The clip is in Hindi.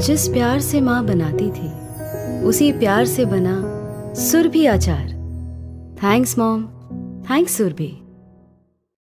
जिस प्यार से माँ बनाती थी, उसी प्यार से बना सुरभि आचार। Thanks mom thanks Surabhi